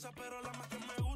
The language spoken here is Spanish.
famosas, pero las más que me gustan son latinas.